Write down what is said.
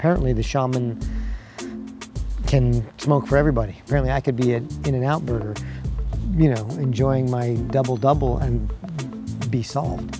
apparently the shaman can smoke for everybody. Apparently I could be an in and out burger, you know, enjoying my double-double and be solved.